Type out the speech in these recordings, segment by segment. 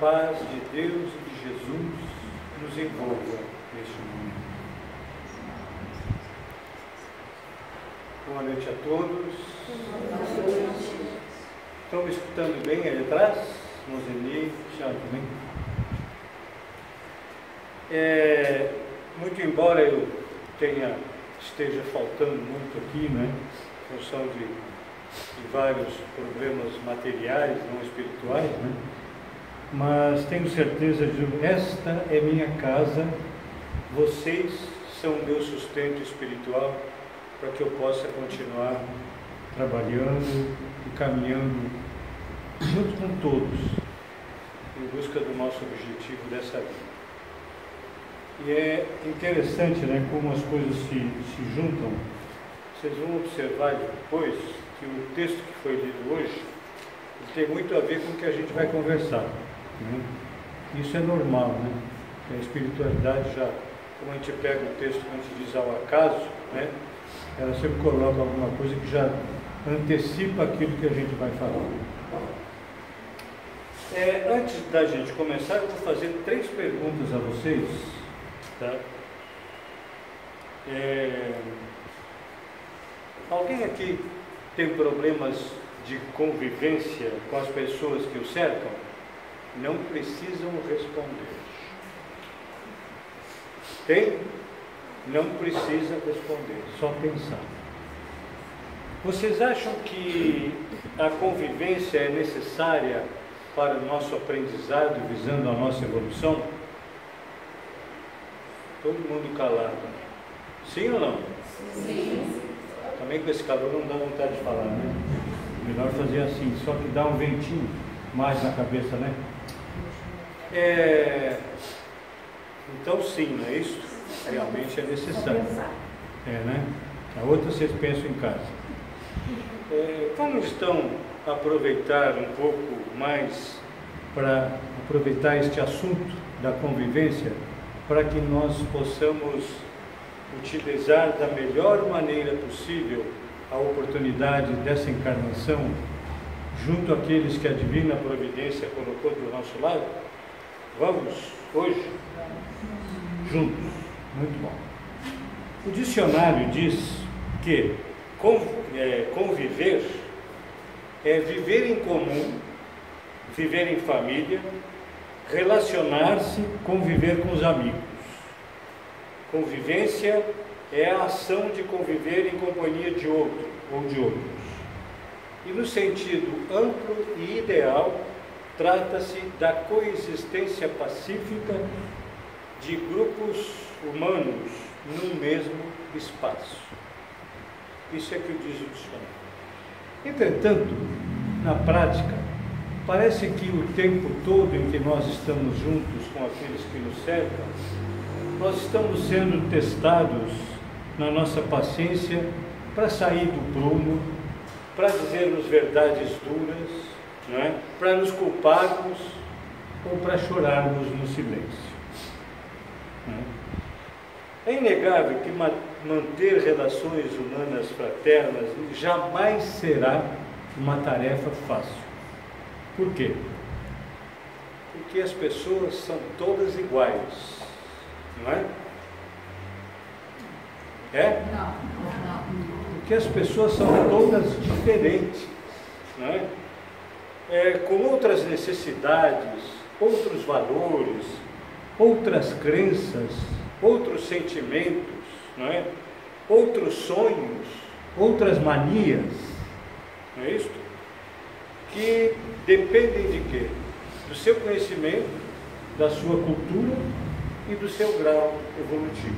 paz de Deus e de Jesus nos envolva neste momento. Boa noite a todos. Estão me escutando bem ali atrás? Mozeni, Thiago também. É, muito embora eu tenha, esteja faltando muito aqui, né? Em função de, de vários problemas materiais, não espirituais, né? Mas tenho certeza de esta é minha casa, vocês são meu sustento espiritual para que eu possa continuar trabalhando e caminhando junto com todos em busca do nosso objetivo dessa vida. E é interessante né, como as coisas se, se juntam. Vocês vão observar depois que o texto que foi lido hoje tem muito a ver com o que a gente vai conversar. Né? Isso é normal, né? A espiritualidade já, como a gente pega o texto que a gente diz ao acaso, né? ela sempre coloca alguma coisa que já antecipa aquilo que a gente vai falar. É, antes da gente começar, eu vou fazer três perguntas a vocês. Tá? É, alguém aqui tem problemas de convivência com as pessoas que o cercam? Não precisam responder. Tem? Não precisa responder, só pensar. Vocês acham que a convivência é necessária para o nosso aprendizado, visando a nossa evolução? Todo mundo calado. Sim ou não? Sim. Também com esse calor não dá vontade de falar, né? Melhor fazer assim, só que dá um ventinho mais na cabeça, né? É... Então sim, não é isso? Realmente é necessário. É, né? A outra vocês pensam em casa. É, como estão aproveitar um pouco mais para aproveitar este assunto da convivência para que nós possamos utilizar da melhor maneira possível a oportunidade dessa encarnação junto àqueles que a divina providência colocou do nosso lado? Vamos hoje juntos. Muito bom. O dicionário diz que é, conviver é viver em comum, viver em família, relacionar-se, conviver com os amigos. Convivência é a ação de conviver em companhia de outro ou de outros. E no sentido amplo e ideal, trata-se da coexistência pacífica de grupos humanos num mesmo espaço. Isso é que diz o dicionário. Entretanto, na prática, parece que o tempo todo em que nós estamos juntos com aqueles que nos cercam, nós estamos sendo testados na nossa paciência para sair do prumo, para dizermos verdades duras, não é? para nos culparmos ou para chorarmos no silêncio. É inegável que manter relações humanas fraternas jamais será uma tarefa fácil. Por quê? Porque as pessoas são todas iguais, não é? É? Não, não. Porque as pessoas são todas diferentes, não é? É com outras necessidades, outros valores, outras crenças, outros sentimentos, não é? outros sonhos, outras manias, não é isso? Que dependem de quê? Do seu conhecimento, da sua cultura e do seu grau evolutivo.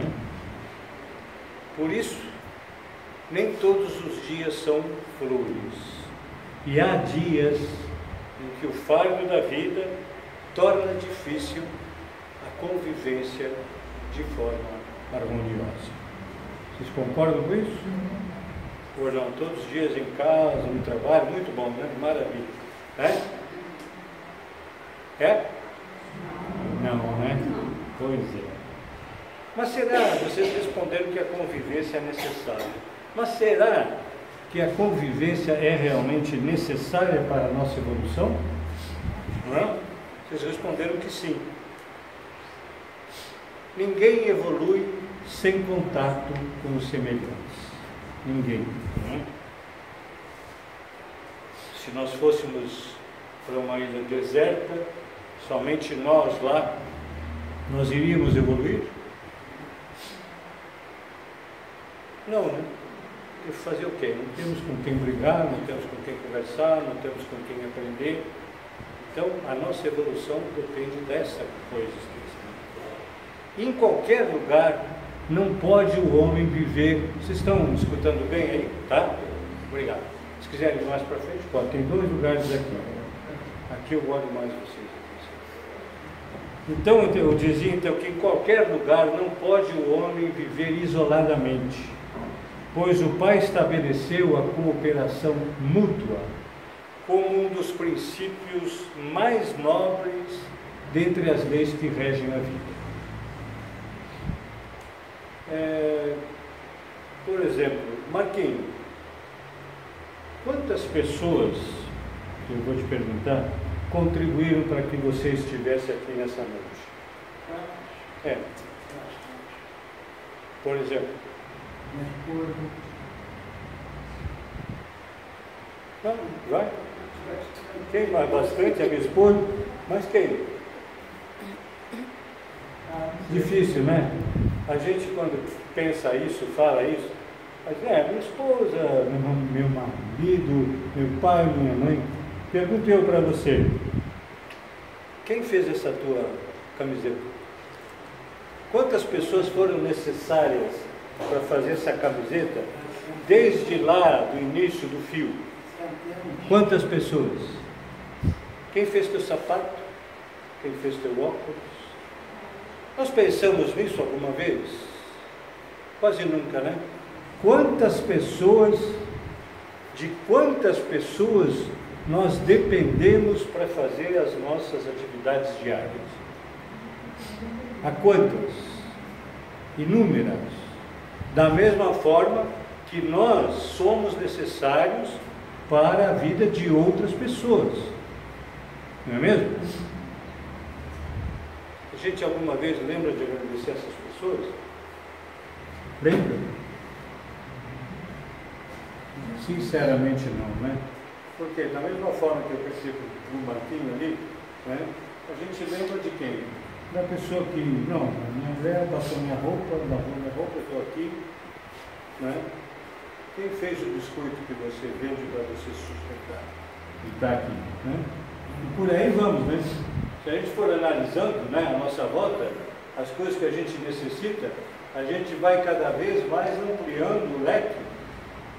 É? Por isso, nem todos os dias são flores. E há dias em que o fardo da vida torna difícil a convivência de forma harmoniosa. Vocês concordam com isso? Ou não? Todos os dias em casa, no trabalho, muito bom, né? Maravilha. É? É? Não, né? Pois é. Mas será, vocês responderam que a convivência é necessária. Mas será que a convivência é realmente necessária para a nossa evolução? Não é? Vocês responderam que sim. Ninguém evolui sem contato com os semelhantes. Ninguém. Né? Se nós fôssemos para uma ilha deserta, somente nós lá, nós iríamos evoluir? Não, né? E fazer o quê? Não temos com quem brigar, não temos com quem conversar, não temos com quem aprender. Então, a nossa evolução depende dessa coisa Em qualquer lugar, não pode o homem viver. Vocês estão escutando bem aí? Tá? Obrigado. Se quiserem mais para frente, pode. Tem dois lugares aqui. Aqui eu gosto mais vocês. Então, eu dizia então que em qualquer lugar não pode o homem viver isoladamente, pois o Pai estabeleceu a cooperação mútua como um dos princípios mais nobres dentre as leis que regem a vida. É, por exemplo, Marquinhos, quantas pessoas, eu vou te perguntar, contribuíram para que você estivesse aqui nessa noite? É. Por exemplo. Não, vai. Quem mais? Bastante, a esposa. Mas quem? Difícil, né? A gente quando pensa isso, fala isso, mas é, minha esposa, meu, meu marido, meu pai, minha mãe. Pergunto eu para você, quem fez essa tua camiseta? Quantas pessoas foram necessárias para fazer essa camiseta desde lá do início do fio? Quantas pessoas? Quem fez teu sapato? Quem fez teu óculos? Nós pensamos nisso alguma vez? Quase nunca, né? Quantas pessoas, de quantas pessoas nós dependemos para fazer as nossas atividades diárias? A quantas? Inúmeras. Da mesma forma que nós somos necessários para a vida de outras pessoas. Não é mesmo? A gente alguma vez lembra de agradecer essas pessoas? Lembra? Sinceramente não, né? Porque da mesma forma que eu percebo o Marquinho ali, né, a gente lembra de quem? Da pessoa que, não, minha mulher passou minha roupa, lavou minha roupa, eu estou aqui, né? Quem fez o biscoito que você vende para você sustentar? E está aqui. Né? E por aí vamos, né? Se a gente for analisando né, a nossa volta, as coisas que a gente necessita, a gente vai cada vez mais ampliando o leque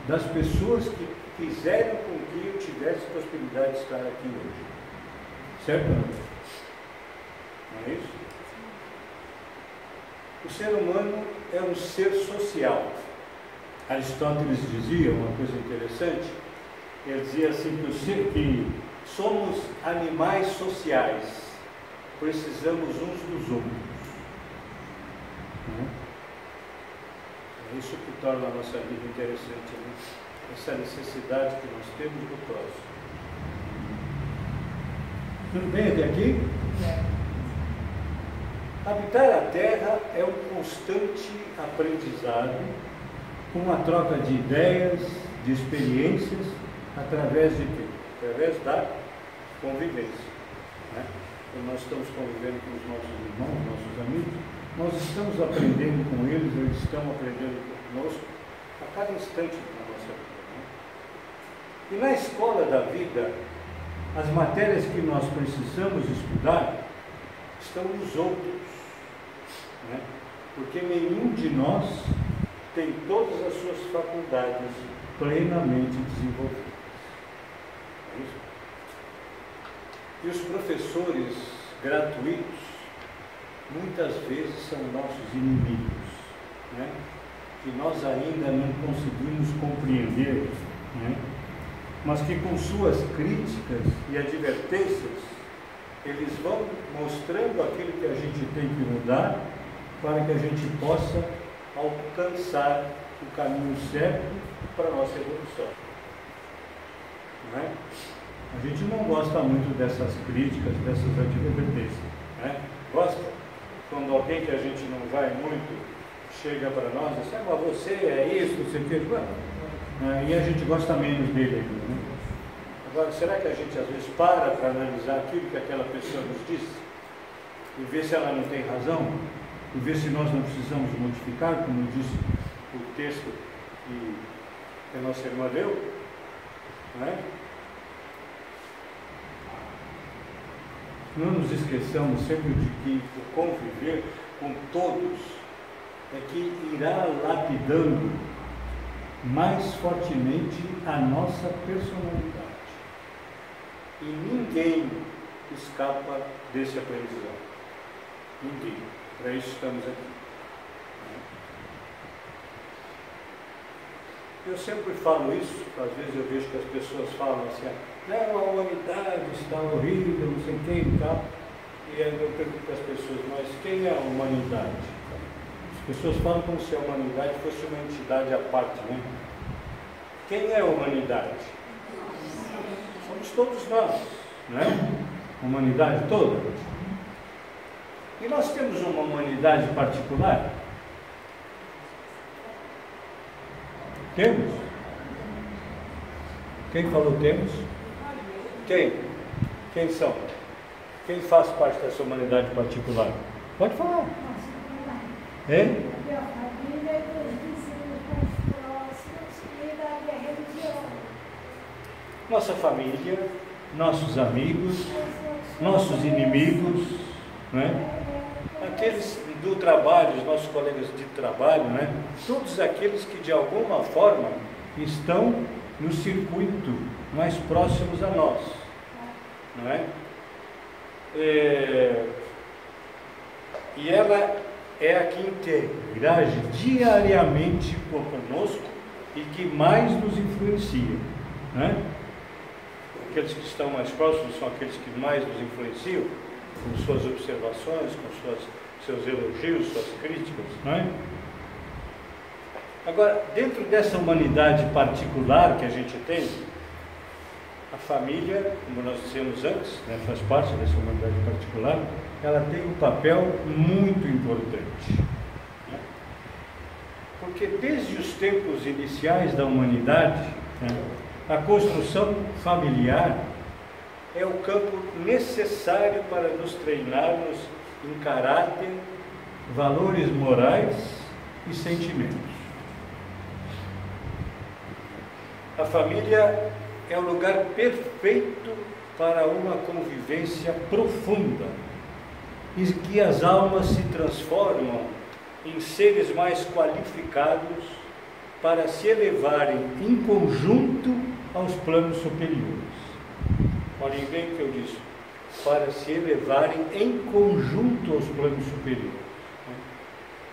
das pessoas que fizeram com que eu tivesse possibilidade de estar aqui hoje. Certo? Não é isso? O ser humano é um ser social. Aristóteles dizia uma coisa interessante, ele dizia assim que, que somos animais sociais, precisamos uns dos outros. Né? É isso que torna a nossa vida interessante, né? essa necessidade que nós temos do próximo. Tudo bem até aqui? É. Habitar a Terra é um constante aprendizado uma troca de ideias, de experiências, através de quê? Através da convivência. Né? Quando nós estamos convivendo com os nossos irmãos, nossos amigos, nós estamos aprendendo com eles, eles estão aprendendo conosco a cada instante da nossa vida. Né? E na escola da vida, as matérias que nós precisamos estudar estão nos outros. Né? Porque nenhum de nós tem todas as suas faculdades plenamente desenvolvidas. É isso? E os professores gratuitos muitas vezes são nossos inimigos, né? que nós ainda não conseguimos compreender, né? mas que com suas críticas e advertências eles vão mostrando aquilo que a gente tem que mudar para que a gente possa alcançar o caminho certo para a nossa evolução. Não é? A gente não gosta muito dessas críticas, dessas advertências. Né? Gosta? Quando alguém que a gente não vai muito chega para nós e diz, ah, você é isso, você fez. Né? E a gente gosta menos dele ainda. Né? Agora, será que a gente às vezes para para analisar aquilo que aquela pessoa nos disse? E ver se ela não tem razão? E ver se nós não precisamos modificar, como disse o texto que a nossa irmã leu? Não é? Não nos esqueçamos sempre de que o conviver com todos é que irá lapidando mais fortemente a nossa personalidade. E ninguém escapa desse aprendizado. Ninguém. Para isso estamos aqui. Eu sempre falo isso, às vezes eu vejo que as pessoas falam assim, não, a humanidade está horrível, não sei quem e tal. E aí eu pergunto às pessoas, mas quem é a humanidade? As pessoas falam como se a humanidade fosse uma entidade à parte, né? Quem é a humanidade? Somos todos nós, né? Humanidade toda. E nós temos uma humanidade particular? Temos? Quem falou temos? Quem? Quem são? Quem faz parte dessa humanidade particular? Pode falar. É? Nossa família, nossos amigos, nossos inimigos, né? aqueles do trabalho, os nossos colegas de trabalho, né? todos aqueles que de alguma forma estão no circuito mais próximos a nós. Não é? é e ela é a que interage diariamente conosco e que mais nos influencia. Né? Aqueles que estão mais próximos são aqueles que mais nos influenciam, com suas observações, com suas, seus elogios, suas críticas. Não é? Agora, dentro dessa humanidade particular que a gente tem, a família, como nós dissemos antes, né, faz parte dessa humanidade particular, ela tem um papel muito importante. Né? Porque desde os tempos iniciais da humanidade, né, a construção familiar é o campo necessário para nos treinarmos em caráter, valores morais e sentimentos. A família é o lugar perfeito para uma convivência profunda e que as almas se transformam em seres mais qualificados para se elevarem em conjunto aos planos superiores. Olhem bem o que eu disse, para se elevarem em conjunto aos planos superiores.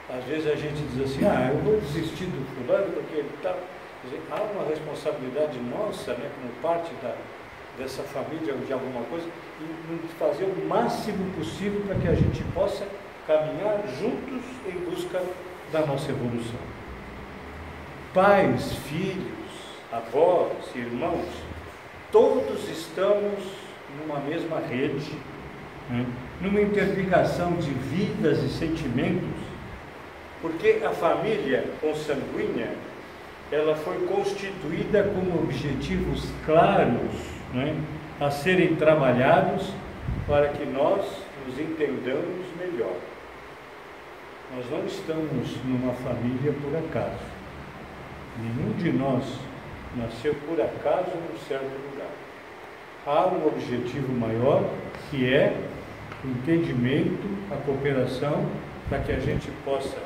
Às vezes a gente diz assim, ah, eu vou desistir do fulano porque ele está há uma responsabilidade nossa, né, como parte da, dessa família ou de alguma coisa, em fazer o máximo possível para que a gente possa caminhar juntos em busca da nossa evolução. Pais, filhos, avós, irmãos, todos estamos numa mesma rede, né? numa interligação de vidas e sentimentos, porque a família consanguínea ela foi constituída com objetivos claros né, a serem trabalhados para que nós nos entendamos melhor. Nós não estamos numa família por acaso. Nenhum de nós nasceu por acaso num certo lugar. Há um objetivo maior que é o entendimento, a cooperação, para que a gente possa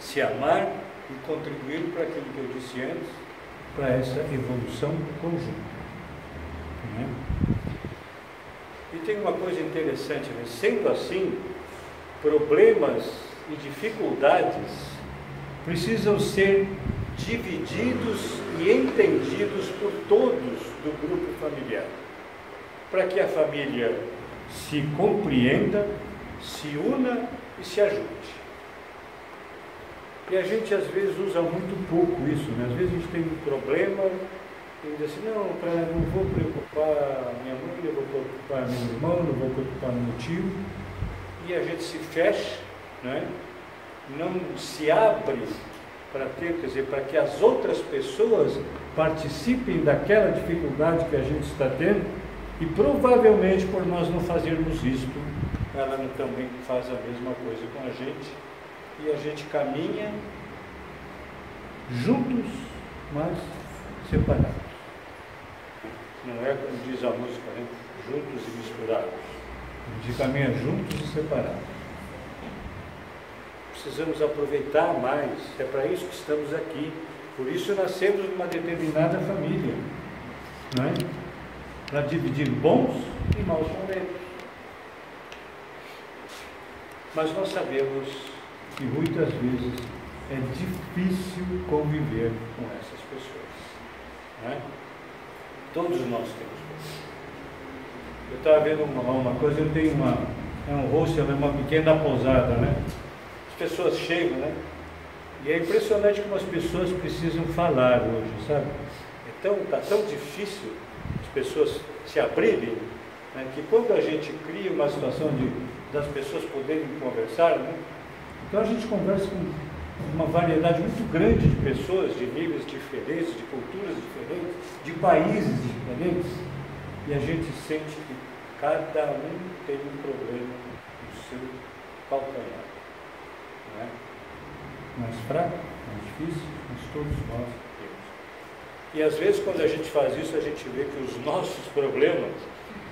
se amar e contribuir para aquilo que eu disse antes, para essa evolução conjunta. Né? E tem uma coisa interessante, né? sendo assim, problemas e dificuldades precisam ser divididos e entendidos por todos do grupo familiar, para que a família se compreenda, se una e se ajude. E a gente às vezes usa muito pouco isso, né? Às vezes a gente tem um problema Ele diz assim, não, pra, não vou preocupar minha mãe, não vou preocupar meu irmão, não vou preocupar meu tio. E a gente se fecha, né? não se abre para ter, quer dizer, para que as outras pessoas participem daquela dificuldade que a gente está tendo, e provavelmente por nós não fazermos isto, ela também faz a mesma coisa com a gente, e a gente caminha juntos, mas separados. Não é como diz a música, né? juntos e misturados. A gente caminha juntos e separados precisamos aproveitar mais. É para isso que estamos aqui. Por isso nascemos numa determinada família. Não é? Para dividir bons e maus momentos. Mas nós sabemos que muitas vezes é difícil conviver com essas pessoas. Não é? Todos nós temos. Eu estava vendo uma, uma coisa, eu tenho uma, é um rosto, é uma pequena pousada, né? Pessoas chegam, né? E é impressionante como as pessoas precisam falar hoje, sabe? Então, está tão difícil as pessoas se abrirem, né, que quando a gente cria uma situação de, das pessoas poderem conversar, né, então a gente conversa com uma variedade muito grande de pessoas, de níveis diferentes, de culturas diferentes, de países diferentes, e a gente sente que cada um tem um problema no seu calcanhar né? mais fraco, mais difícil, mas todos nós temos. E às vezes, quando a gente faz isso, a gente vê que os nossos problemas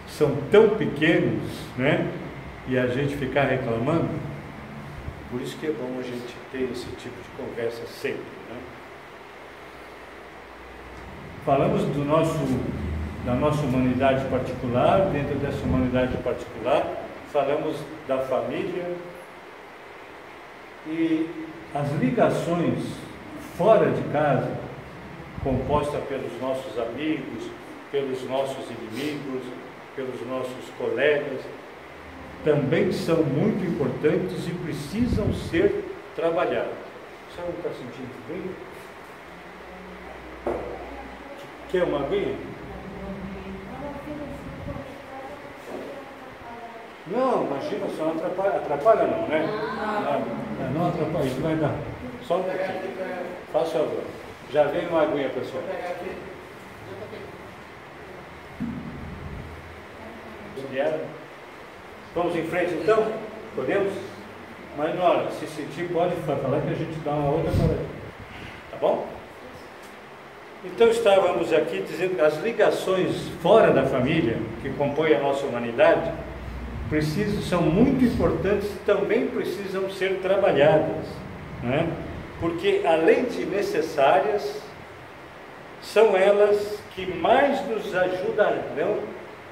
são tão pequenos, né? E a gente ficar reclamando. Por isso que é bom a gente ter esse tipo de conversa sempre, né? Falamos do nosso, da nossa humanidade particular, dentro dessa humanidade particular, falamos da família, e as ligações fora de casa, composta pelos nossos amigos, pelos nossos inimigos, pelos nossos colegas, também são muito importantes e precisam ser trabalhadas. Você não está sentindo bem? Quer uma aguinha? Não, imagina, só não atrapalha, atrapalha não, né? Não, não atrapalha, isso vai dar. Só um pouquinho. Faça favor. Já vem uma aguinha, pessoal. Vamos em frente então? Podemos? Mas na hora, se sentir, pode falar que a gente dá uma outra para Tá bom? Então estávamos aqui dizendo que as ligações fora da família, que compõem a nossa humanidade, precisam, são muito importantes e também precisam ser trabalhadas, né? porque além de necessárias, são elas que mais nos ajudarão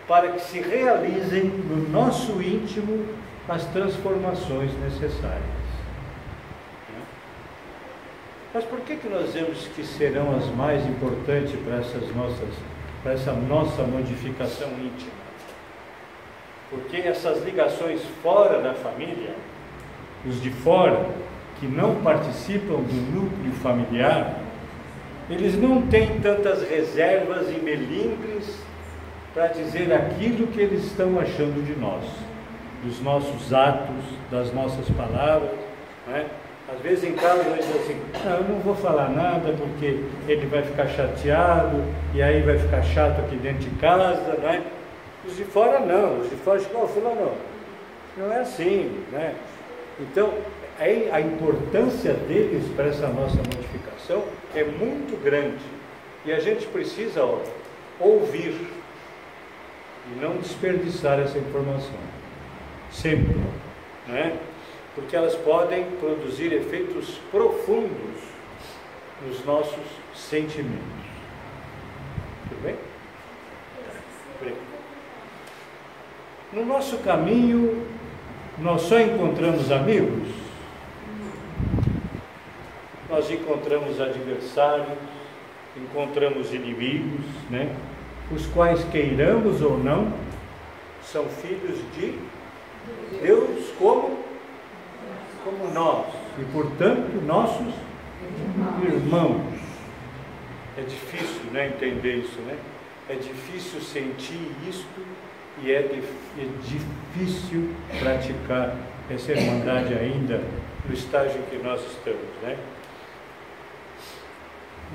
para que se realizem no nosso íntimo as transformações necessárias. Mas por que, que nós vemos que serão as mais importantes para essas nossas, para essa nossa modificação íntima? Porque essas ligações fora da família, os de fora, que não participam do núcleo familiar, eles não têm tantas reservas e melindres para dizer aquilo que eles estão achando de nós, dos nossos atos, das nossas palavras. Né? Às vezes em casa a gente diz assim, não, eu não vou falar nada porque ele vai ficar chateado e aí vai ficar chato aqui dentro de casa, né? Os de fora não, os de fora ficam, não, não. Não é assim, né? Então, a importância deles para essa nossa modificação é muito grande. E a gente precisa ó, ouvir e não desperdiçar essa informação. Sempre. Né? Porque elas podem produzir efeitos profundos nos nossos sentimentos. Tudo bem? Obrigado. No nosso caminho, nós só encontramos amigos? Nós encontramos adversários, encontramos inimigos, né? Os quais, queiramos ou não, são filhos de Deus como, como nós, e portanto nossos irmãos. É difícil né, entender isso, né? É difícil sentir isto e é, é difícil praticar essa irmandade ainda no estágio em que nós estamos, né?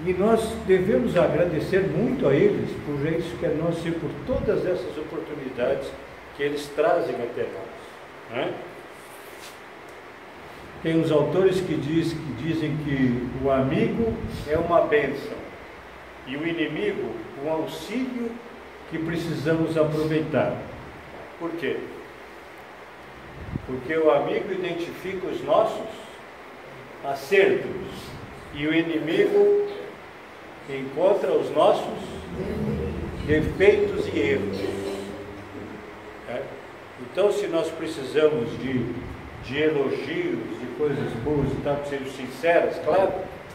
E nós devemos agradecer muito a eles por isso que é nós e por todas essas oportunidades que eles trazem até nós. Né? Tem os autores que, diz, que dizem que o amigo é uma bênção e o inimigo um auxílio que precisamos aproveitar. Por quê? Porque o amigo identifica os nossos acertos e o inimigo encontra os nossos defeitos e erros. É? Então, se nós precisamos de, de elogios, de coisas boas e tal, que sinceras, claro,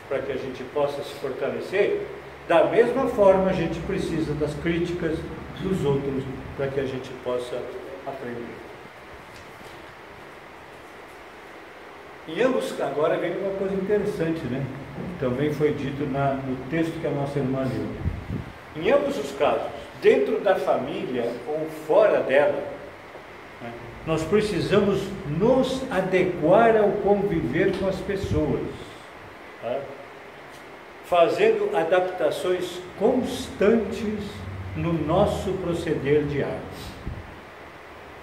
para que a gente possa se fortalecer, da mesma forma a gente precisa das críticas dos outros para que a gente possa aprender. Em ambos, agora vem uma coisa interessante, né? Também foi dito na, no texto que a nossa irmã leu. Em ambos os casos, dentro da família ou fora dela, né, nós precisamos nos adequar ao conviver com as pessoas, tá? Fazendo adaptações constantes no nosso proceder diário.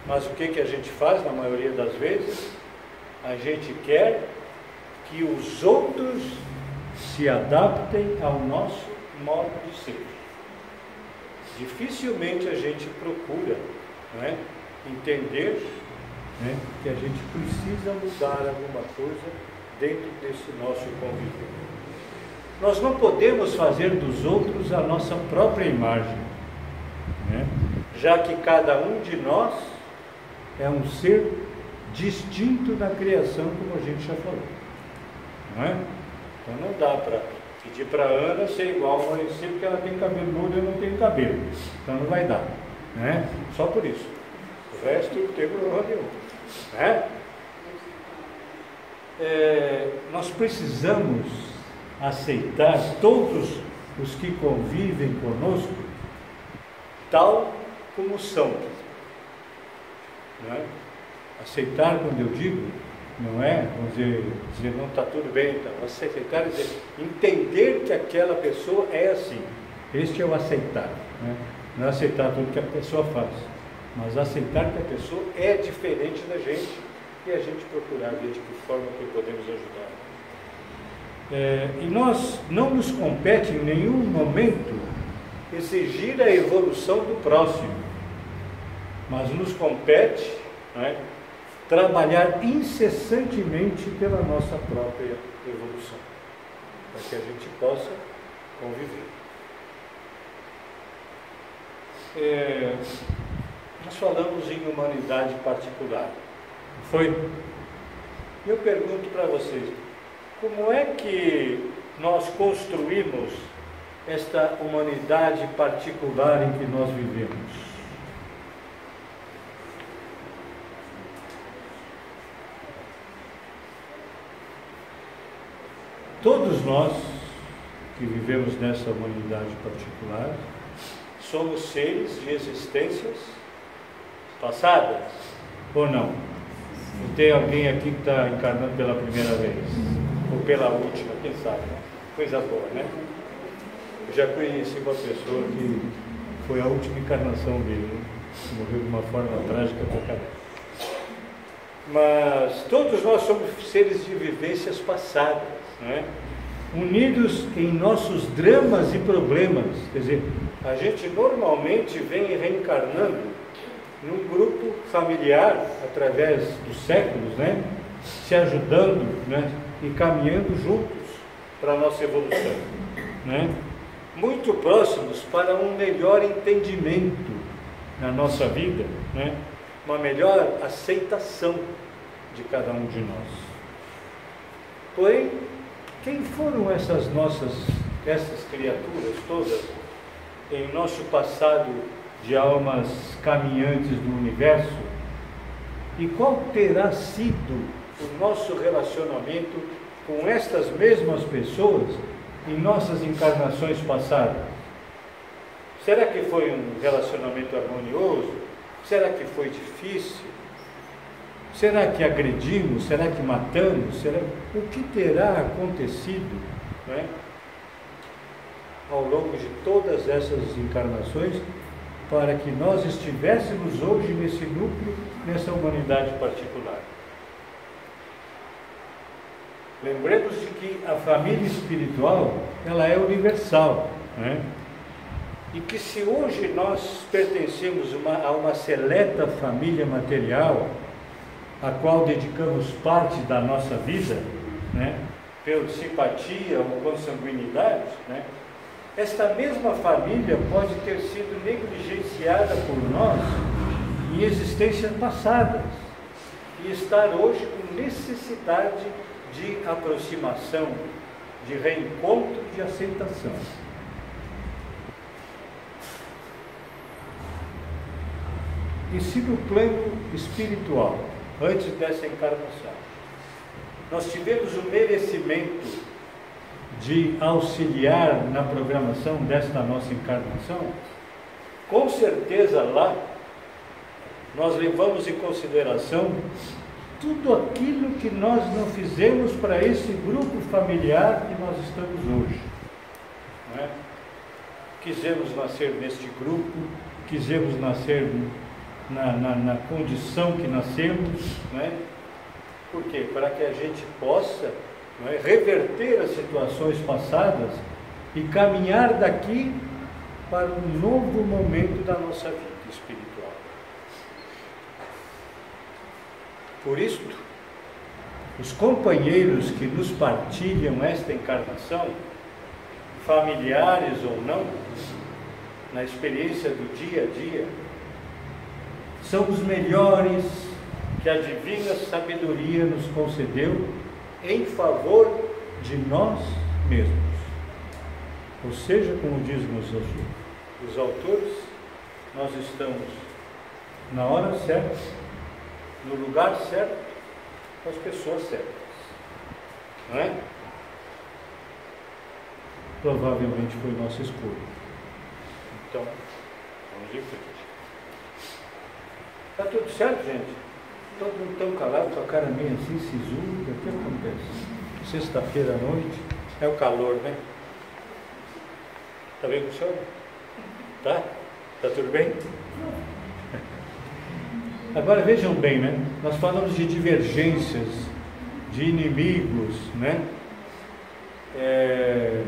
Mas o que, que a gente faz na maioria das vezes? A gente quer que os outros se adaptem ao nosso modo de ser. Dificilmente a gente procura é, entender né, que a gente precisa mudar alguma coisa dentro desse nosso convívio. Nós não podemos fazer dos outros a nossa própria imagem, né, já que cada um de nós é um ser distinto da criação, como a gente já falou. Não é? Então não dá para pedir para a Ana ser igual ao Maurício, porque ela tem cabelo duro e eu não tenho cabelo. Então não vai dar. Né? Só por isso. O resto não tem problema nenhum. Né? É, nós precisamos aceitar todos os que convivem conosco tal como são. Né? Aceitar, quando eu digo, não é? Vamos dizer, dizer não está tudo bem, então. Aceitar é dizer, entender que aquela pessoa é assim. Este é o aceitar. Né? Não é aceitar tudo que a pessoa faz, mas aceitar que a pessoa é diferente da gente e a gente procurar ver de que forma que podemos ajudar. É, e nós não nos compete em nenhum momento exigir a evolução do próximo, mas nos compete é, trabalhar incessantemente pela nossa própria evolução, para que a gente possa conviver. É, nós falamos em humanidade particular, foi? Eu pergunto para vocês, como é que nós construímos esta humanidade particular em que nós vivemos? Todos nós que vivemos nessa humanidade particular somos seres de existências passadas ou não? Ou tem alguém aqui que está encarnando pela primeira vez? Ou pela última, quem sabe? Coisa boa, né? Eu já conheci uma pessoa que foi a última encarnação dele, né? morreu de uma forma trágica para caramba. Mas todos nós somos seres de vivências passadas né? unidos em nossos dramas e problemas. Quer dizer, a gente normalmente vem reencarnando num grupo familiar através dos séculos, né? se ajudando né? E caminhando juntos para a nossa evolução. Né? Muito próximos para um melhor entendimento na nossa vida, né? uma melhor aceitação de cada um de nós. Porém, quem foram essas nossas, essas criaturas todas em nosso passado de almas caminhantes do universo? E qual terá sido o nosso relacionamento com estas mesmas pessoas em nossas encarnações passadas? Será que foi um relacionamento harmonioso? Será que foi difícil? Será que agredimos? Será que matamos? Será... O que terá acontecido né, ao longo de todas essas encarnações para que nós estivéssemos hoje nesse núcleo, nessa humanidade particular? Lembremos de que a família espiritual ela é universal, né? e que se hoje nós pertencemos uma, a uma seleta família material, a qual dedicamos parte da nossa vida, né, pela simpatia ou consanguinidade, né, esta mesma família pode ter sido negligenciada por nós em existências passadas e estar hoje com necessidade de aproximação, de reencontro, de aceitação. E se no plano espiritual, antes dessa encarnação, nós tivemos o merecimento de auxiliar na programação desta nossa encarnação, com certeza lá nós levamos em consideração tudo aquilo que nós não fizemos para esse grupo familiar que nós estamos hoje. É? Quisemos nascer neste grupo, quisemos nascer na, na, na condição que nascemos, né? por quê? Para que a gente possa é, reverter as situações passadas e caminhar daqui para um novo momento da nossa vida espiritual. Por isso, os companheiros que nos partilham esta encarnação, familiares ou não, na experiência do dia a dia, são os melhores que a divina sabedoria nos concedeu em favor de nós mesmos. Ou seja, como diz os autores, nós estamos na hora certa, no lugar certo, com as pessoas certas. Não é? Provavelmente foi nossa escolha. Então, vamos em frente. Está tudo certo, gente? Todo mundo tão calado, com a cara meio assim, sisuda. O que acontece? Sexta-feira à noite, é o calor, né? Tá bem com o senhor? Tá? Tá tudo bem? Agora vejam bem, né? Nós falamos de divergências, de inimigos, né? É...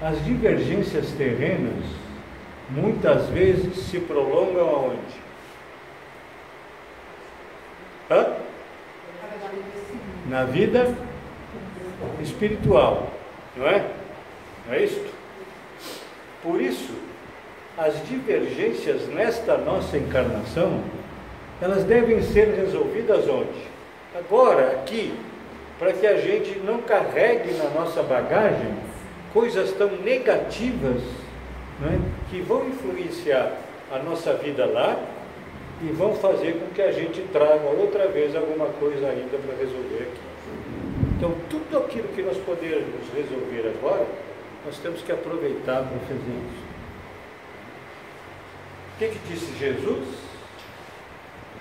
As divergências terrenas muitas vezes se prolongam aonde? Hã? Na vida espiritual, não é? Não é isso? Por isso, as divergências nesta nossa encarnação, elas devem ser resolvidas onde? Agora, aqui, para que a gente não carregue na nossa bagagem coisas tão negativas é? que vão influenciar a nossa vida lá e vão fazer com que a gente traga outra vez alguma coisa ainda para resolver aqui. Então, tudo aquilo que nós podemos resolver agora, nós temos que aproveitar para fazer isso. Que, que disse Jesus?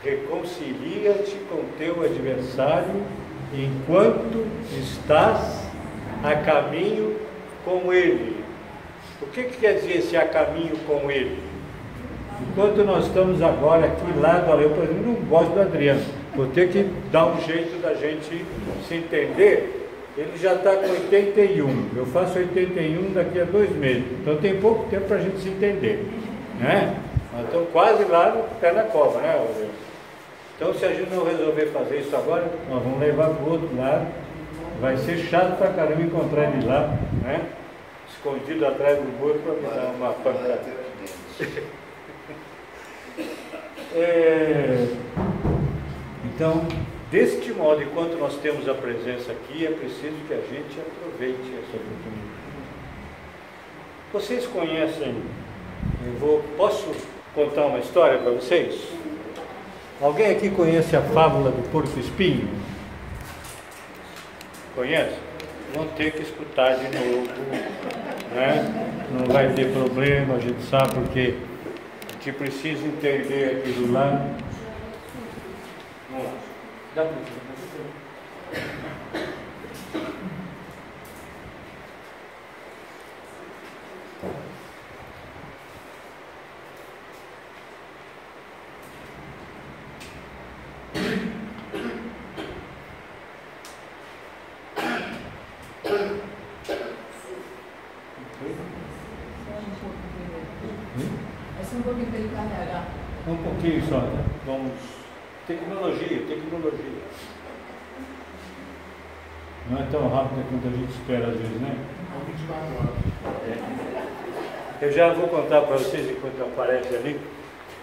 Reconcilia-te com teu adversário enquanto estás a caminho com ele. O que, que quer dizer esse a caminho com ele? Enquanto nós estamos agora aqui lado a eu, por exemplo, não gosto do Adriano. Vou ter que dar um jeito da gente se entender. Ele já está com 81. Eu faço 81 daqui a dois meses. Então tem pouco tempo para a gente se entender. Né? Nós estamos quase lá no pé da cova, né, Adriano? Então se a gente não resolver fazer isso agora, nós vamos levar para o outro lado. Vai ser chato para caramba encontrar ele lá, né? Escondido atrás do muro para me dar uma pancada. É, então, deste modo, enquanto nós temos a presença aqui, é preciso que a gente aproveite essa oportunidade. Vocês conhecem, eu vou, posso contar uma história para vocês? Alguém aqui conhece a fábula do porco espinho? Conhece? vão ter que escutar de novo. Né? Não vai ter problema, a gente sabe porque a gente precisa entender aquilo lá. Vamos lá. Dá pra um pouquinho para ele carregar. Um pouquinho só, né? Vamos. Tecnologia, tecnologia. Não é tão rápido quanto a gente espera às vezes, né? É. Eu já vou contar para vocês enquanto aparece ali.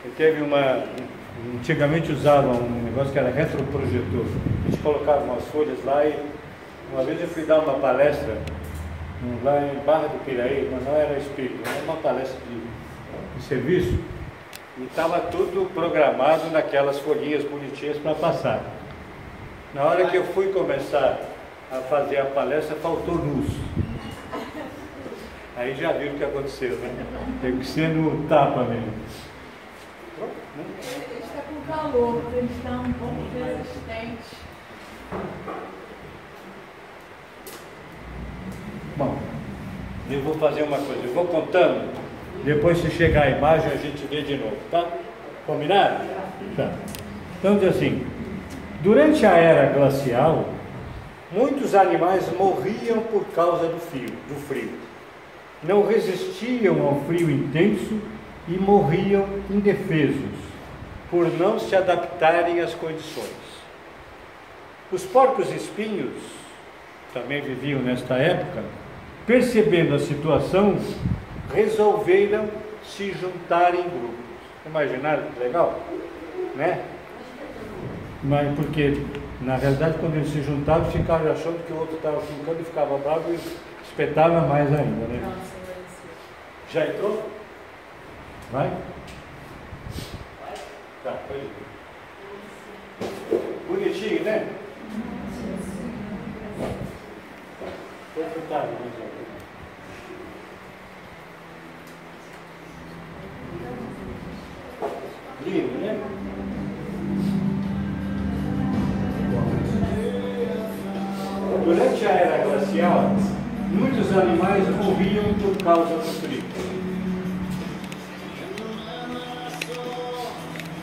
Eu teve uma. Antigamente usavam um negócio que era retroprojetor. A gente colocava umas folhas lá e uma vez eu fui dar uma palestra lá em Barra do Piraí, mas não era espírito, era uma palestra de de serviço e estava tudo programado naquelas folhinhas bonitinhas para passar. Na hora que eu fui começar a fazer a palestra, faltou luz. Aí já viram o que aconteceu, né? Tem que ser no tapa mesmo. Ele está com calor, ele está um pouco resistente. Bom, eu vou fazer uma coisa, eu vou contando depois, se chegar a imagem, a gente vê de novo, tá? Combinado? Tá. Então, diz assim: durante a era glacial, muitos animais morriam por causa do frio, do frio. Não resistiam ao frio intenso e morriam indefesos, por não se adaptarem às condições. Os porcos espinhos também viviam nesta época, percebendo a situação, resolveram se juntar em grupos. Imaginaram que legal? Né? Mas porque, na realidade, quando eles se juntavam, ficavam achando que o outro estava ficando e ficava bravo e espetava mais ainda, né? Já entrou? Vai? Tá, pode ir. Bonitinho, né? Confortável, né? Lindo, né? Durante a era glacial, muitos animais morriam por causa do frio.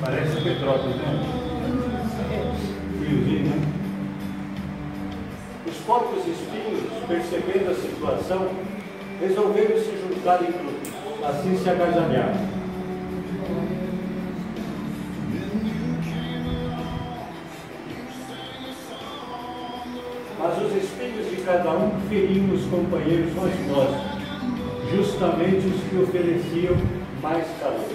Parece Petrópolis, né? Friozinho, né? Os porcos espinhos, percebendo a situação, resolveram se juntar em grupos, assim se agasalharam. Cada um feriam os companheiros mais próximos, justamente os que ofereciam mais calor.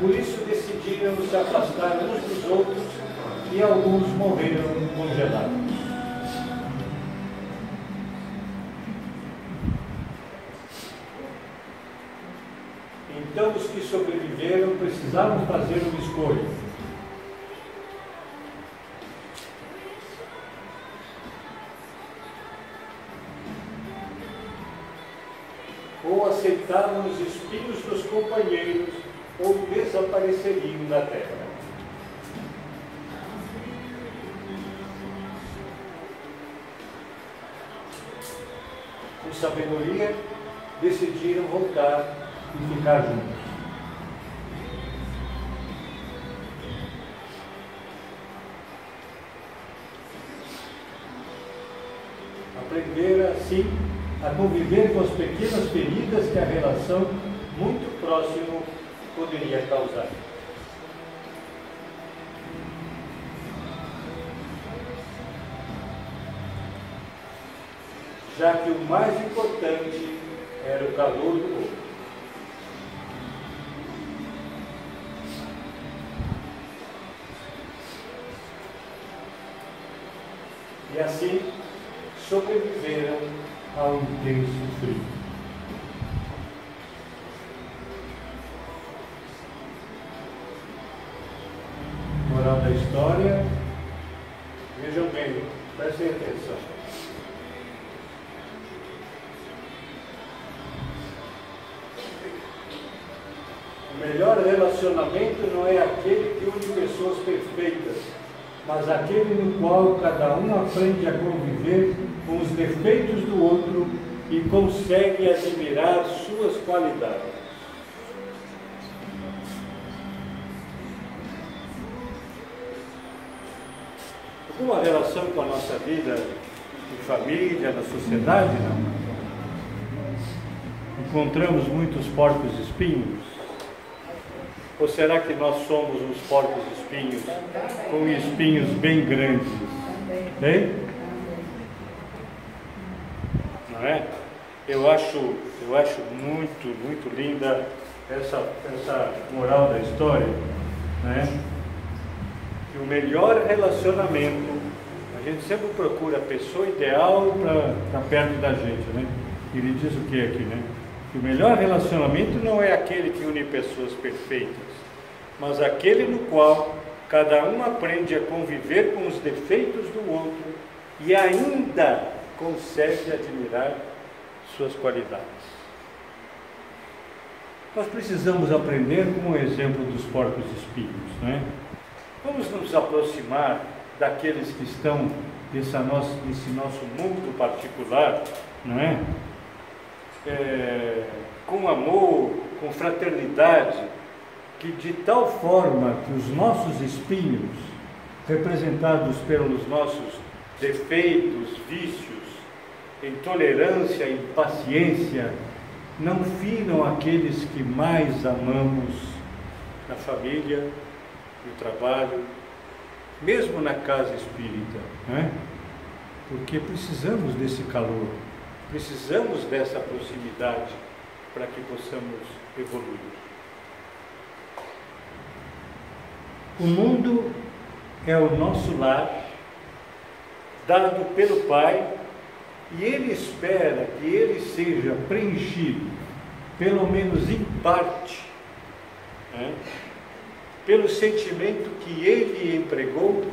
Por isso decidiram se afastar uns dos outros e alguns morreram congelados. Então os que precisavam fazer uma escolha. Ou aceitavam os espinhos dos companheiros, ou desapareceriam da terra. Com sabedoria, decidiram voltar e ficar juntos. Assim a conviver com as pequenas feridas que a relação muito próxima poderia causar. Já que o mais importante era o calor do outro. E assim sobreviveram ao intenso frio. Moral da história, vejam bem, prestem atenção. O melhor relacionamento não é aquele que une pessoas perfeitas, mas aquele no qual cada um aprende a conviver defeitos do outro e consegue admirar suas qualidades. Alguma relação com a nossa vida de família, na sociedade, não? Encontramos muitos porcos espinhos? Ou será que nós somos uns porcos espinhos com espinhos bem grandes? Hein? Não é? Eu acho, eu acho muito, muito linda essa, essa moral da história, né? Que o melhor relacionamento, a gente sempre procura a pessoa ideal para perto da gente, né? Ele diz o que aqui, né? Que o melhor relacionamento não é aquele que une pessoas perfeitas, mas aquele no qual cada um aprende a conviver com os defeitos do outro e ainda consegue admirar suas qualidades. Nós precisamos aprender com o exemplo dos porcos espinhos, né? Vamos nos aproximar daqueles que estão nesse nosso, nosso mundo particular, não é? é? Com amor, com fraternidade, que de tal forma que os nossos espinhos, representados pelos nossos defeitos, vícios, intolerância, impaciência, não firam aqueles que mais amamos na família, no trabalho, mesmo na casa espírita, né? porque precisamos desse calor, precisamos dessa proximidade para que possamos evoluir. O mundo é o nosso lar, dado pelo Pai, e Ele espera que ele seja preenchido, pelo menos em parte, né, pelo sentimento que Ele empregou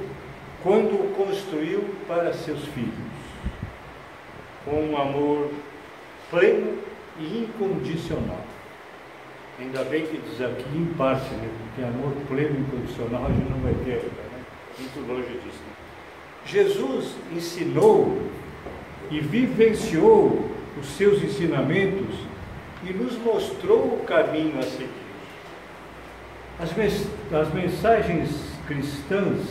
quando o construiu para seus filhos, com um amor pleno e incondicional. Ainda bem que diz aqui em parte, né? porque amor pleno e incondicional a gente não vai ter, né? muito longe disso. Né? Jesus ensinou e vivenciou os seus ensinamentos e nos mostrou o caminho a seguir. As, as mensagens cristãs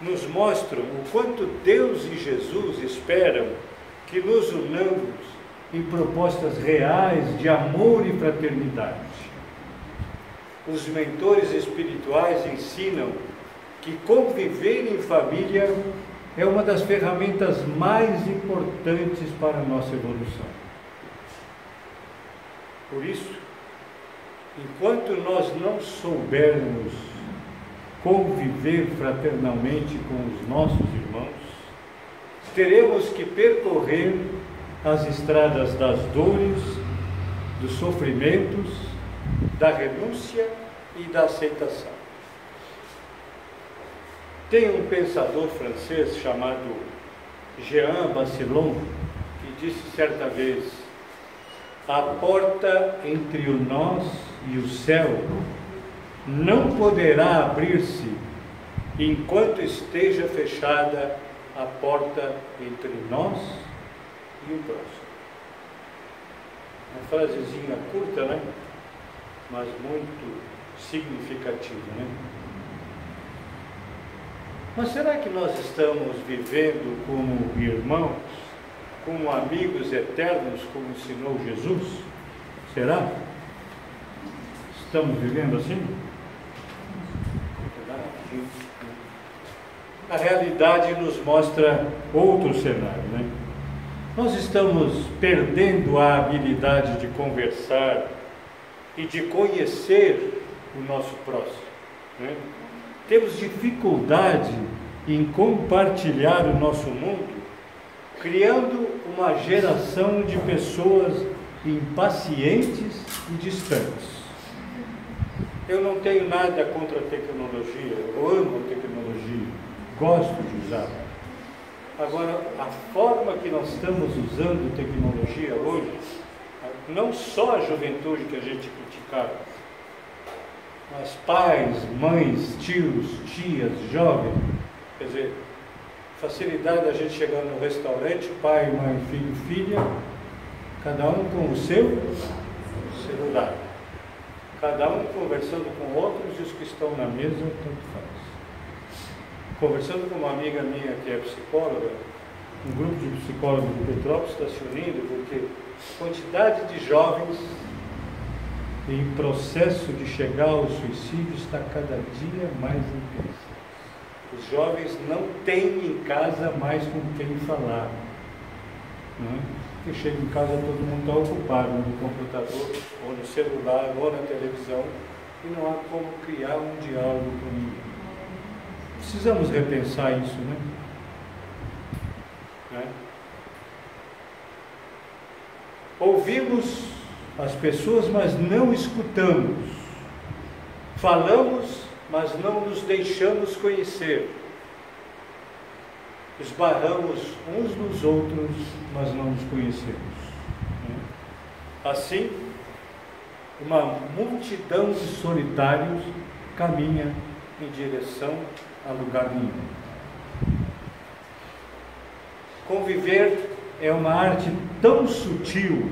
nos mostram o quanto Deus e Jesus esperam que nos unamos em propostas reais de amor e fraternidade. Os mentores espirituais ensinam que conviver em família é uma das ferramentas mais importantes para a nossa evolução. Por isso, enquanto nós não soubermos conviver fraternalmente com os nossos irmãos, teremos que percorrer as estradas das dores, dos sofrimentos, da renúncia e da aceitação. Tem um pensador francês chamado Jean Bacillon que disse certa vez: a porta entre o nós e o céu não poderá abrir-se enquanto esteja fechada a porta entre nós e o próximo. Uma frasezinha curta, né? Mas muito significativa, né? Mas será que nós estamos vivendo como irmãos, como amigos eternos, como ensinou Jesus? Será? Estamos vivendo assim? A realidade nos mostra outro cenário, né? Nós estamos perdendo a habilidade de conversar e de conhecer o nosso próximo. Né? Temos dificuldade em compartilhar o nosso mundo, criando uma geração de pessoas impacientes e distantes. Eu não tenho nada contra a tecnologia, eu amo a tecnologia, gosto de usá-la. Agora, a forma que nós estamos usando tecnologia hoje, não só a juventude que a gente criticava, mas pais, mães, tios, tias, jovens, quer dizer, facilidade da gente chegar no restaurante, pai, mãe, filho, filha, cada um com o seu celular, cada um conversando com outros e os que estão na mesa, tanto faz. Conversando com uma amiga minha que é psicóloga, um grupo de psicólogos de Petrópolis está se unindo porque quantidade de jovens em processo de chegar ao suicídio está cada dia mais intensa. Os jovens não têm em casa mais com quem falar. Né? Porque chega em casa todo mundo está ocupado no computador, ou no celular, ou na televisão, e não há como criar um diálogo com ninguém. Precisamos repensar isso, né? né? Ouvimos as pessoas, mas não escutamos. Falamos, mas não nos deixamos conhecer. Esbarramos uns nos outros, mas não nos conhecemos. Assim, uma multidão de solitários caminha em direção a lugar nenhum. Conviver é uma arte tão sutil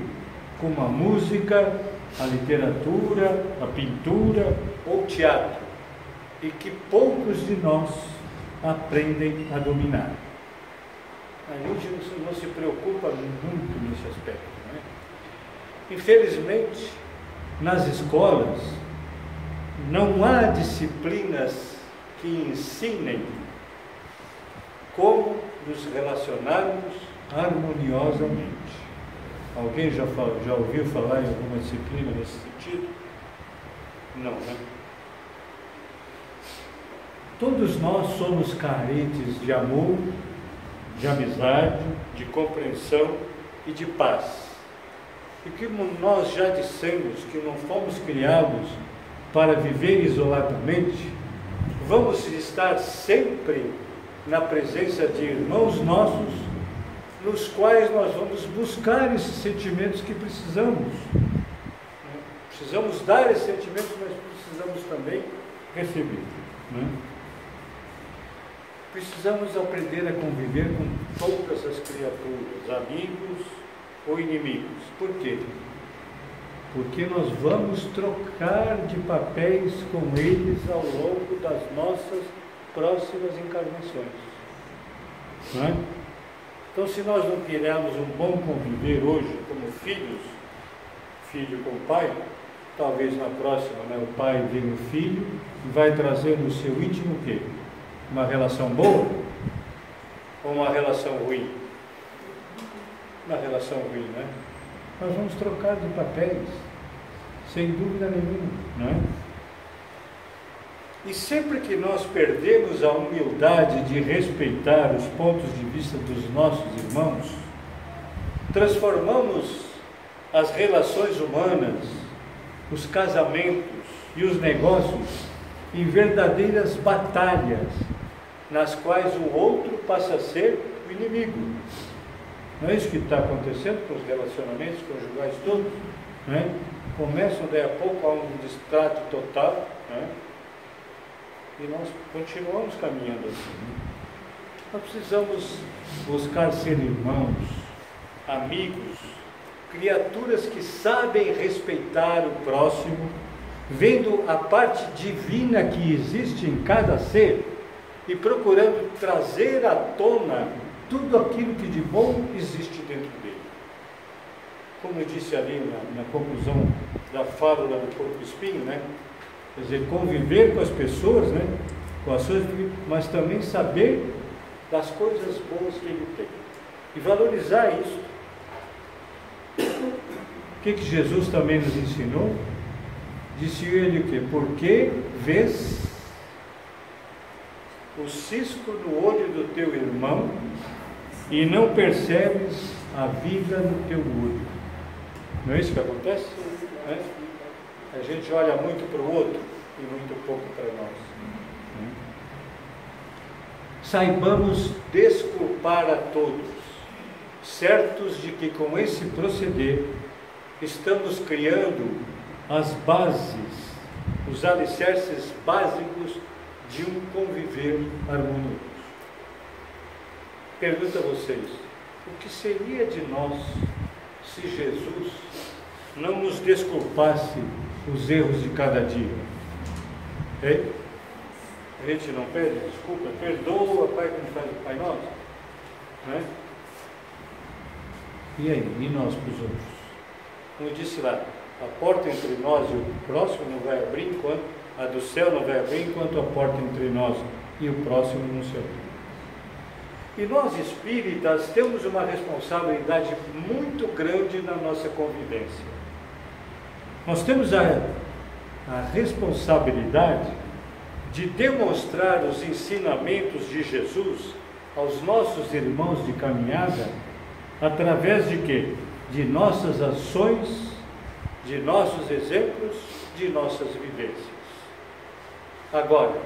como a música, a literatura, a pintura ou teatro, e que poucos de nós aprendem a dominar. A gente não se preocupa muito nesse aspecto. Né? Infelizmente, nas escolas, não há disciplinas que ensinem como nos relacionarmos harmoniosamente. Alguém já, já ouviu falar em alguma disciplina nesse sentido? Não, né? Todos nós somos carentes de amor, de amizade, de compreensão e de paz. E que nós já dissemos que não fomos criados para viver isoladamente, vamos estar sempre na presença de irmãos nossos, nos quais nós vamos buscar esses sentimentos que precisamos. Precisamos dar esses sentimentos, mas precisamos também receber. Né? Precisamos aprender a conviver com todas as criaturas, amigos ou inimigos. Por quê? Porque nós vamos trocar de papéis com eles ao longo das nossas próximas encarnações. Não é? Então, se nós não tivermos um bom conviver hoje como filhos, filho com pai, talvez na próxima né, o pai vem o filho e vai trazer no seu íntimo o quê? Uma relação boa ou uma relação ruim? Uma relação ruim, né? Nós vamos trocar de papéis, sem dúvida nenhuma, não é? E sempre que nós perdemos a humildade de respeitar os pontos de vista dos nossos irmãos, transformamos as relações humanas, os casamentos e os negócios em verdadeiras batalhas, nas quais o outro passa a ser o inimigo. Não é isso que está acontecendo com os relacionamentos conjugais todos? Não é? Começam daí a pouco a um distrato total. Não é? E nós continuamos caminhando assim. Nós precisamos buscar ser irmãos, amigos, criaturas que sabem respeitar o próximo, vendo a parte divina que existe em cada ser e procurando trazer à tona tudo aquilo que de bom existe dentro dele. Como eu disse ali na, na conclusão da fábula do porco espinho, né? Quer dizer, conviver com as pessoas, né? com as suas, mas também saber das coisas boas que ele tem. E valorizar isso. O que, que Jesus também nos ensinou? Disse ele o quê? Porque vês o cisco no olho do teu irmão e não percebes a vida no teu olho. Não é isso que acontece? É? A gente olha muito para o outro e muito pouco para nós. Saibamos desculpar para todos, certos de que com esse proceder estamos criando as bases, os alicerces básicos de um conviver harmonioso. Pergunto a vocês: o que seria de nós se Jesus não nos desculpasse os erros de cada dia? Hein? A gente não pede desculpa, perdoa, Pai, como faz o Pai Nosso. Né? E aí, e nós para os outros? Como disse lá, a porta entre nós e o próximo não vai abrir enquanto a do céu não vai abrir enquanto a porta entre nós e o próximo não se abrir. E nós espíritas temos uma responsabilidade muito grande na nossa convivência. Nós temos a, a responsabilidade de demonstrar os ensinamentos de Jesus aos nossos irmãos de caminhada através de quê? De nossas ações, de nossos exemplos, de nossas vivências. Agora,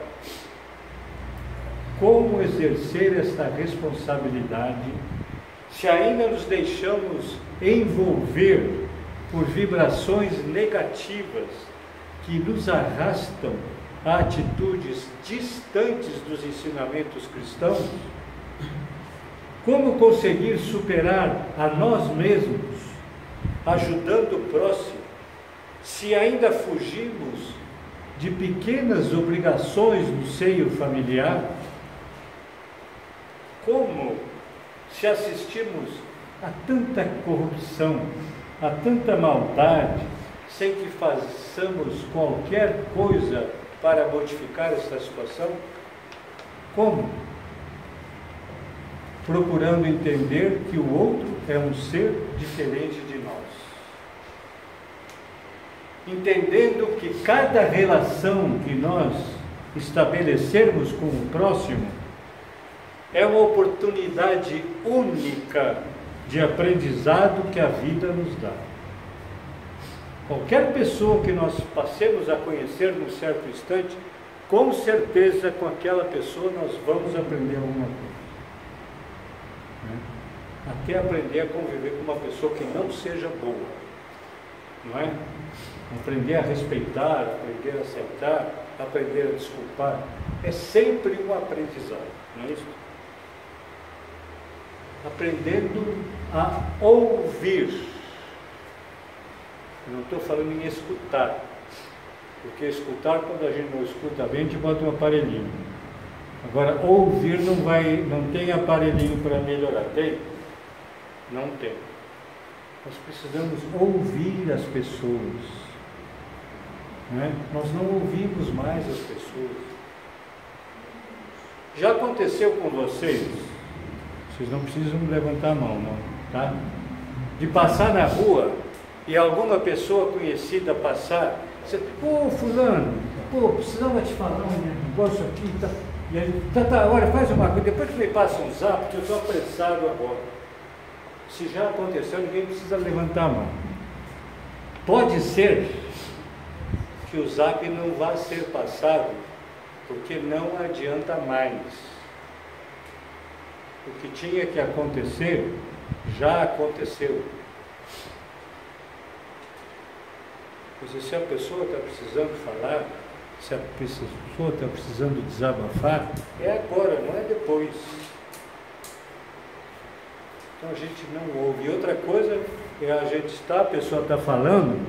como exercer esta responsabilidade se ainda nos deixamos envolver por vibrações negativas que nos arrastam a atitudes distantes dos ensinamentos cristãos? Como conseguir superar a nós mesmos, ajudando o próximo, se ainda fugimos de pequenas obrigações no seio familiar? Como se assistimos a tanta corrupção, a tanta maldade, sem que façamos qualquer coisa para modificar essa situação? Como? Procurando entender que o outro é um ser diferente de nós. Entendendo que cada relação que nós estabelecermos com o próximo é uma oportunidade única de aprendizado que a vida nos dá. Qualquer pessoa que nós passemos a conhecer num certo instante, com certeza com aquela pessoa nós vamos aprender alguma coisa. Né? Até aprender a conviver com uma pessoa que não seja boa. Não é? Aprender a respeitar, aprender a aceitar, aprender a desculpar. É sempre um aprendizado, não é isso? Aprendendo a ouvir eu não estou falando em escutar. Porque escutar, quando a gente não escuta bem, a gente bota um aparelhinho. Agora, ouvir não vai, não tem aparelhinho para melhorar, tem? Não tem. Nós precisamos ouvir as pessoas. Né? Nós não ouvimos mais as pessoas. Já aconteceu com vocês? Vocês não precisam levantar a mão, não, tá? De passar na rua e alguma pessoa conhecida passar, você, pô, fulano, pô, precisava te falar um negócio aqui, tá, e aí, tá, tá, olha, faz uma coisa, depois que me passa um zap, que eu estou apressado agora. Se já aconteceu, ninguém precisa levantar a mão. Pode ser que o zap não vá ser passado, porque não adianta mais. O que tinha que acontecer, já aconteceu. Pois se a pessoa está precisando falar, se a pessoa está precisando desabafar, é agora, não é depois. Então a gente não ouve. E outra coisa é a gente está, a pessoa está falando,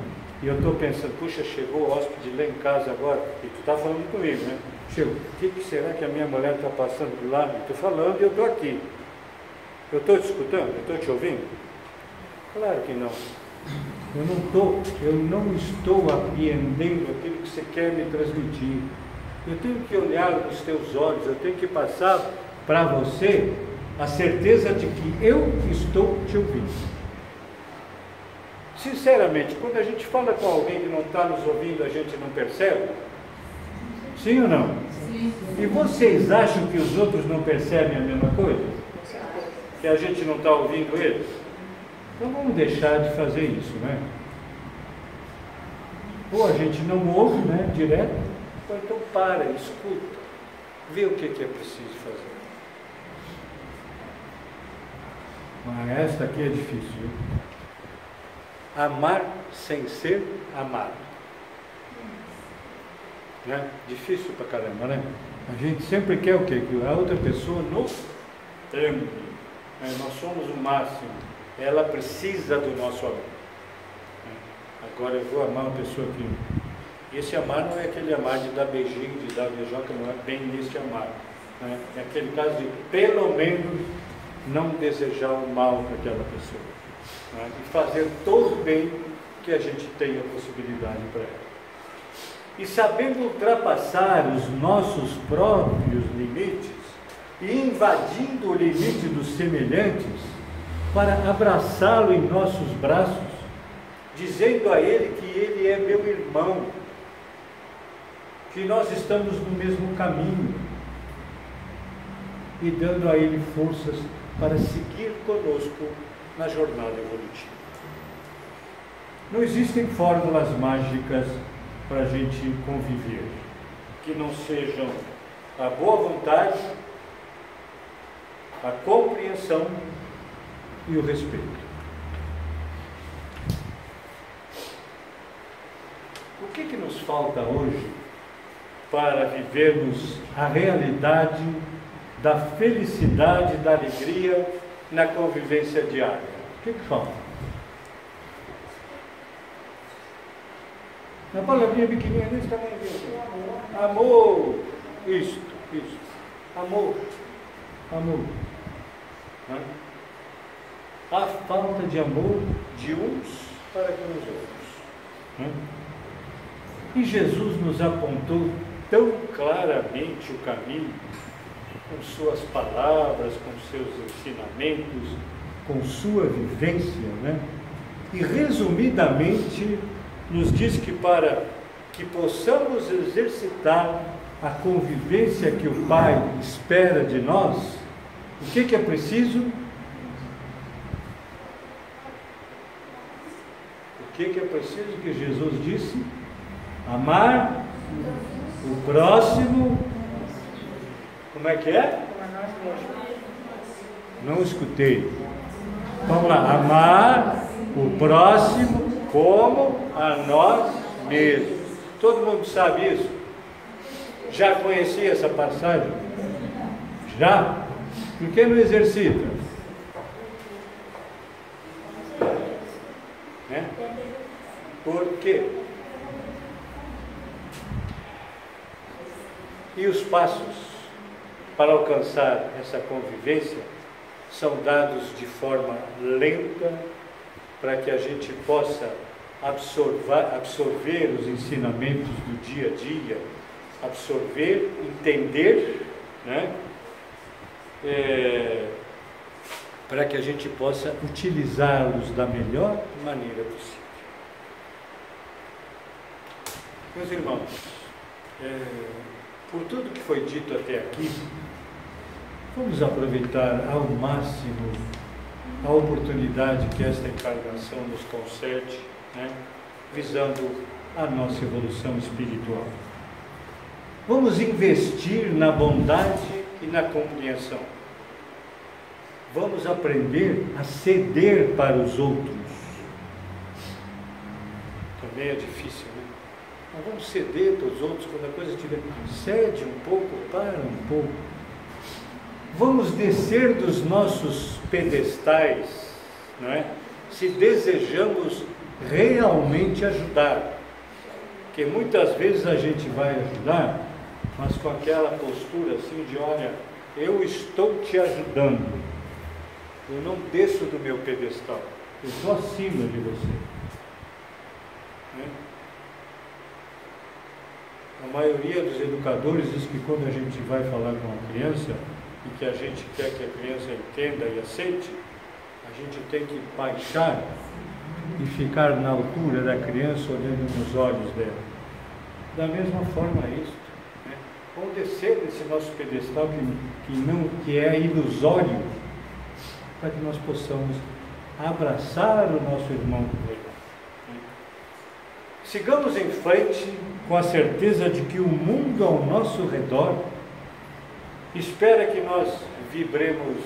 e eu estou pensando, puxa, chegou o hóspede lá em casa agora, e tu está falando comigo, né? Chegou, o que, que, será que a minha mulher está passando por lá? Estou falando e eu estou aqui. Eu estou te escutando? Eu estou te ouvindo? Claro que não. Eu não, tô, eu não estou apreendendo aquilo que você quer me transmitir. Eu tenho que olhar nos teus olhos, eu tenho que passar para você a certeza de que eu estou te ouvindo. Sinceramente, quando a gente fala com alguém que não está nos ouvindo, a gente não percebe? Sim ou não? Sim. E vocês acham que os outros não percebem a mesma coisa? Que a gente não está ouvindo eles? Então vamos deixar de fazer isso, né? Ou a gente não ouve, né, direto, ou então para, escuta, vê o que, é preciso fazer. Mas esta aqui é difícil. Viu? Amar sem ser amado. Né? Difícil pra caramba, né? A gente sempre quer o quê? Que a outra pessoa nos ame. Né? Nós somos o máximo. Ela precisa do nosso amor. Né? Agora eu vou amar uma pessoa que. Esse amar não é aquele amar de dar beijinho, de dar beijoca, não é bem nesse amar. Né? É aquele caso de, pelo menos, não desejar o mal para aquela pessoa. Né? E fazer todo o bem que a gente tem a possibilidade para ela. E sabendo ultrapassar os nossos próprios limites e invadindo o limite dos semelhantes, para abraçá-lo em nossos braços, dizendo a ele que ele é meu irmão, que nós estamos no mesmo caminho, e dando a ele forças para seguir conosco na jornada evolutiva. Não existem fórmulas mágicas para a gente conviver que não sejam a boa vontade, a compreensão e o respeito. O que, que nos falta hoje para vivermos a realidade da felicidade, da alegria na convivência diária? O que, que falta? Na palavrinha pequenininha desse tamanho aqui. Amor. Isto, isto. Amor. Amor. Né? A falta de amor de uns para com os outros. Né? E Jesus nos apontou tão claramente o caminho com suas palavras, com seus ensinamentos, com sua vivência, né? E resumidamente nos diz que para que possamos exercitar a convivência que o Pai espera de nós, o que, que é preciso? O que, que é preciso que Jesus disse? Amar o próximo como é que é? Não escutei. Vamos lá. Amar o próximo como a nós mesmos. Todo mundo sabe isso? Já conhecia essa passagem? Já? Por que não exercita? Né? Por quê? E os passos? para alcançar essa convivência são dados de forma lenta para que a gente possa absorver, absorver os ensinamentos do dia a dia, absorver, entender, né? É, para que a gente possa utilizá-los da melhor maneira possível. Meus irmãos, é, por tudo que foi dito até aqui, Vamos aproveitar ao máximo a oportunidade que esta encarnação nos concede, né? visando a nossa evolução espiritual. Vamos investir na bondade e na compreensão. Vamos aprender a ceder para os outros. Também é difícil, né? Mas vamos ceder para os outros quando a coisa estiver. Cede um pouco, para um pouco Vamos descer dos nossos pedestais, não é? se desejamos realmente ajudar. Porque muitas vezes a gente vai ajudar, mas com aquela postura assim de olha, eu estou te ajudando. Eu não desço do meu pedestal, eu estou acima de você. Né? A maioria dos educadores diz que quando a gente vai falar com uma criança, e que a gente quer que a criança entenda e aceite, a gente tem que baixar e ficar na altura da criança olhando nos olhos dela. Da mesma forma isso. Né? Vamos descer desse nosso pedestal que, que, não, que é ilusório, para que nós possamos abraçar o nosso irmão né? Sigamos em frente com a certeza de que o mundo ao nosso redor espera que nós vibremos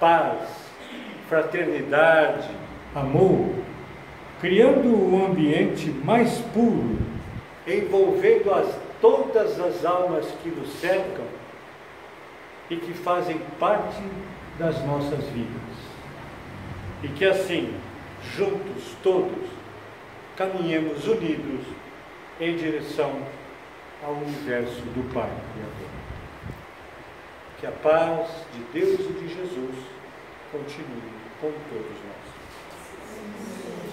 paz, fraternidade, amor, criando um ambiente mais puro, envolvendo as, todas as almas que nos cercam e que fazem parte das nossas vidas. E que assim, juntos, todos, caminhemos unidos em direção ao universo do Pai Criador. Que a paz de Deus e de Jesus continue com todos nós.